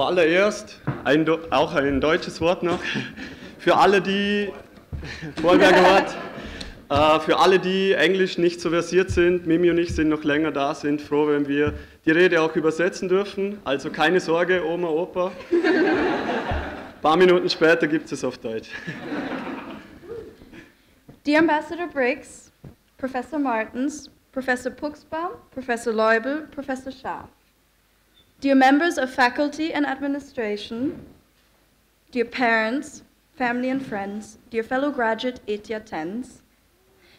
zuallererst ein, auch ein deutsches Wort noch. Für alle, die, Vorberger Wort, äh, für alle, die Englisch nicht so versiert sind, Mimi und ich sind noch länger da, sind froh, wenn wir die Rede auch übersetzen dürfen. Also keine Sorge, Oma, Opa. Ein paar Minuten später gibt es auf Deutsch. Dear Ambassador Briggs, Professor Martins, Professor Puxbaum, Professor Leubel, Professor Schaaf, dear members of faculty and administration, dear parents, family and friends, dear fellow graduate ETIAns,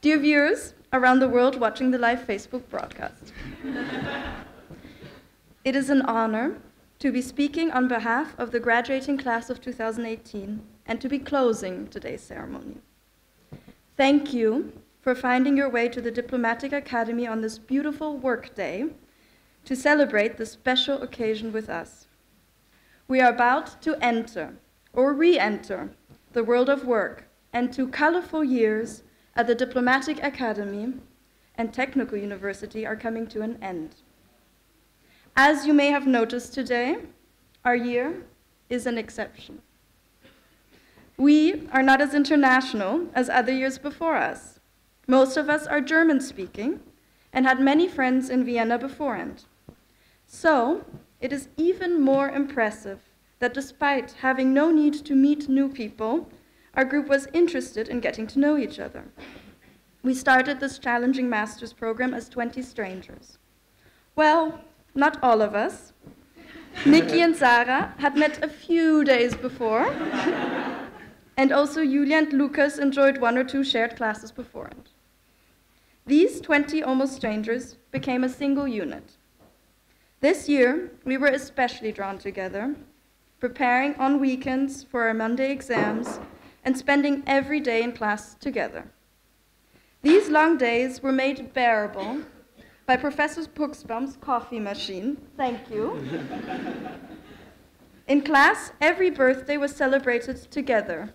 dear viewers around the world watching the live Facebook broadcast. it is an honor to be speaking on behalf of the graduating class of 2018 and to be closing today's ceremony. Thank you for finding your way to the Diplomatic Academy on this beautiful work day to celebrate this special occasion with us. We are about to enter or re enter the world of work, and two colorful years at the Diplomatic Academy and Technical University are coming to an end. As you may have noticed today, our year is an exception. We are not as international as other years before us. Most of us are German speaking and had many friends in Vienna beforehand. So, it is even more impressive that despite having no need to meet new people, our group was interested in getting to know each other. We started this challenging master's program as 20 strangers. Well, not all of us. Nikki and Sarah had met a few days before, and also Julia and Lucas enjoyed one or two shared classes beforehand. These 20 almost strangers became a single unit. This year, we were especially drawn together, preparing on weekends for our Monday exams and spending every day in class together. These long days were made bearable by Professor Puxbaum's coffee machine. Thank you. In class, every birthday was celebrated together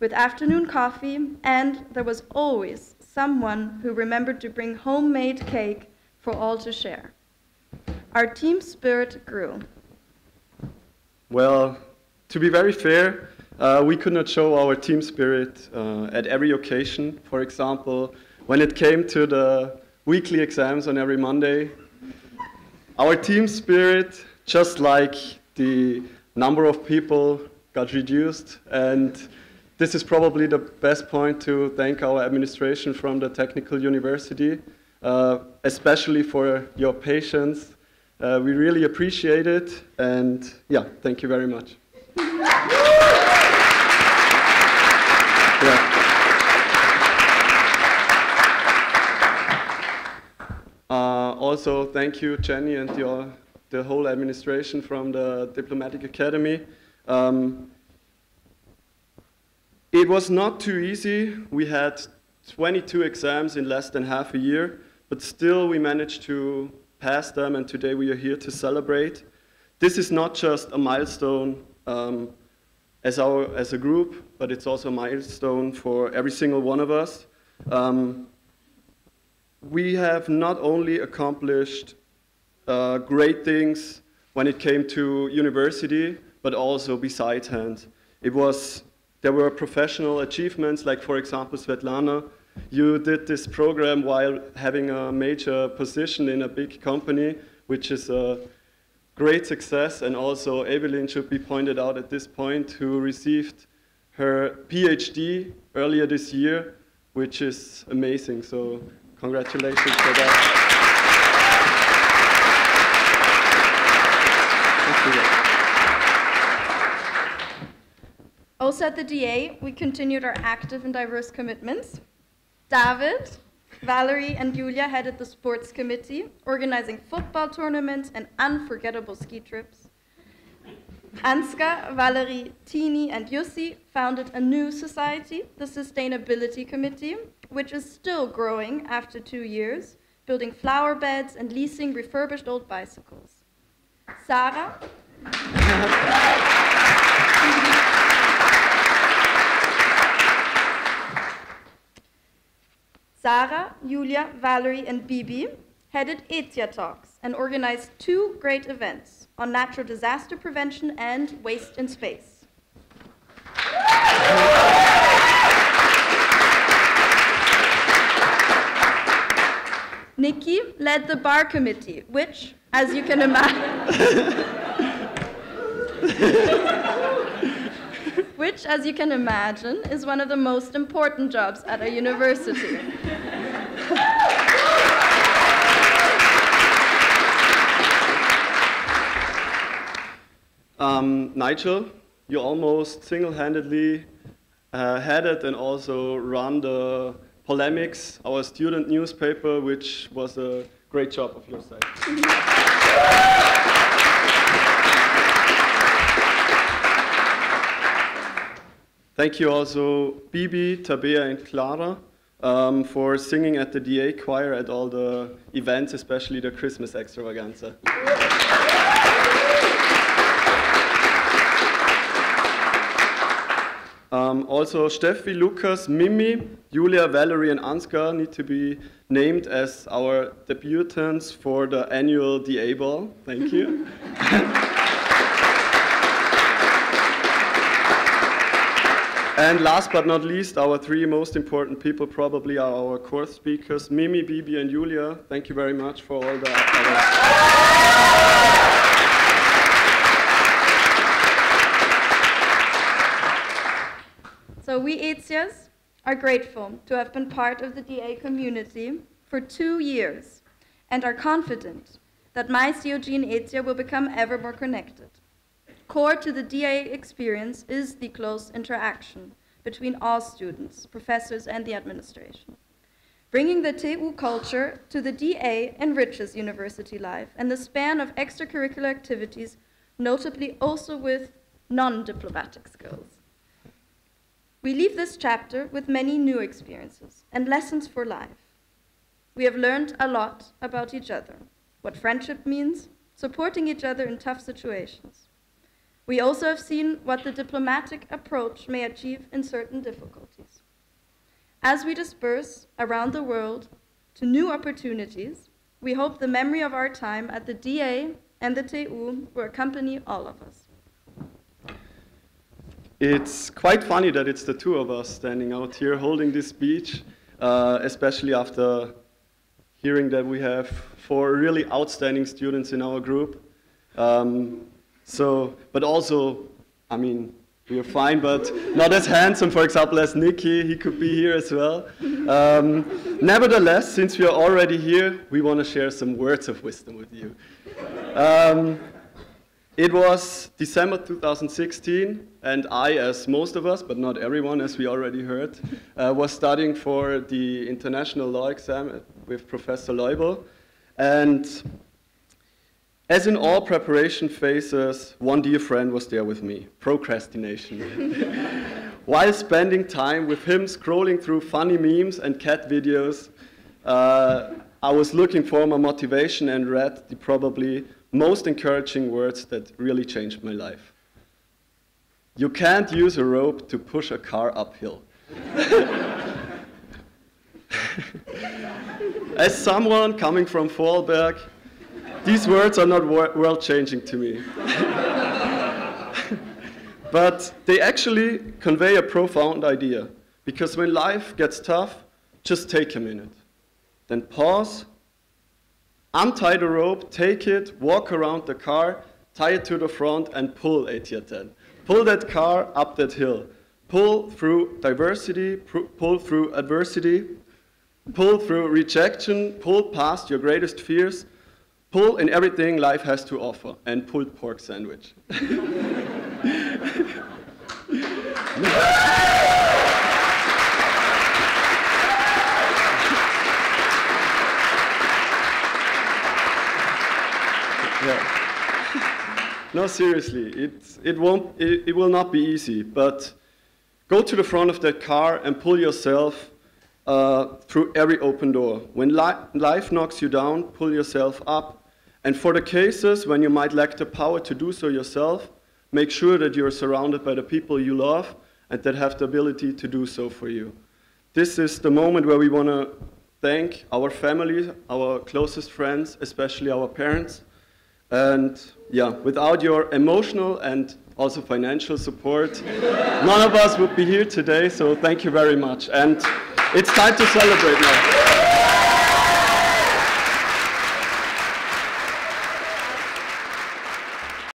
with afternoon coffee, and there was always someone who remembered to bring homemade cake for all to share. Our team spirit grew. Well, to be very fair, uh, we could not show our team spirit uh, at every occasion. For example, when it came to the weekly exams on every Monday, our team spirit, just like the number of people, got reduced. And this is probably the best point to thank our administration from the Technical University, uh, especially for your patience. Uh, we really appreciate it. And yeah, thank you very much. Yeah. Uh, also, thank you, Jenny, and your, the whole administration from the Diplomatic Academy. Um, it was not too easy. We had 22 exams in less than half a year, but still we managed to pass them, and today we are here to celebrate. This is not just a milestone um, as, our, as a group, but it's also a milestone for every single one of us. Um, we have not only accomplished uh, great things when it came to university, but also besides hand. It was, there were professional achievements, like for example, Svetlana, you did this program while having a major position in a big company, which is a great success. And also Evelyn should be pointed out at this point, who received her PhD earlier this year, which is amazing. So congratulations for that. Also at the DA, we continued our active and diverse commitments. David, Valerie, and Julia headed the sports committee, organizing football tournaments and unforgettable ski trips. Ansgar, Valerie, Tini, and Yussi founded a new society, the Sustainability Committee, which is still growing after two years, building flower beds and leasing refurbished old bicycles. Sarah. Sarah, Julia, Valerie, and Bibi headed ETIA Talks and organized two great events on natural disaster prevention and waste in space. Nikki led the bar committee, which, as you can imagine, which, as you can imagine, is one of the most important jobs at a university. Um, Nigel, you almost single-handedly uh, headed and also run the polemics, our student newspaper, which was a great job of your side. Thank you also Bibi, Tabea, and Clara um, for singing at the DA choir at all the events, especially the Christmas extravaganza. Um, also, Steffi, Lucas, Mimi, Julia, Valerie, and Ansgar need to be named as our debutants for the annual DA ball. Thank you. and last but not least, our three most important people probably are our course speakers, Mimi, Bibi, and Julia. Thank you very much for all the. So we ETIAs are grateful to have been part of the DA community for two years and are confident that my COG and ETIA will become ever more connected. Core to the DA experience is the close interaction between all students, professors, and the administration. Bringing the TU culture to the DA enriches university life and the span of extracurricular activities, notably also with non-diplomatic skills. We leave this chapter with many new experiences and lessons for life. We have learned a lot about each other, what friendship means, supporting each other in tough situations. We also have seen what the diplomatic approach may achieve in certain difficulties. As we disperse around the world to new opportunities, we hope the memory of our time at the DA and the TU will accompany all of us. It's quite funny that it's the two of us standing out here holding this speech, uh, especially after hearing that we have four really outstanding students in our group. Um, so, but also, I mean, we are fine, but not as handsome, for example, as Nikki. He could be here as well. Um, nevertheless, since we are already here, we want to share some words of wisdom with you. Um, it was December 2016, and I, as most of us, but not everyone, as we already heard, uh, was studying for the international law exam with Professor Leubel. And as in all preparation phases, one dear friend was there with me procrastination. While spending time with him scrolling through funny memes and cat videos, uh, I was looking for my motivation and read the probably most encouraging words that really changed my life. You can't use a rope to push a car uphill. As someone coming from Vorarlberg, these words are not world changing to me. but they actually convey a profound idea. Because when life gets tough, just take a minute. Then pause Untie the rope, take it, walk around the car, tie it to the front, and pull ATR-10. Pull that car up that hill. Pull through diversity, pull through adversity, pull through rejection, pull past your greatest fears, pull in everything life has to offer, and pulled pork sandwich. Yeah. no, seriously, it, it, won't, it, it will not be easy, but go to the front of that car and pull yourself uh, through every open door. When li life knocks you down, pull yourself up. And for the cases when you might lack the power to do so yourself, make sure that you're surrounded by the people you love and that have the ability to do so for you. This is the moment where we want to thank our family, our closest friends, especially our parents. And yeah, without your emotional and also financial support, none of us would be here today, so thank you very much. And it's time to celebrate now.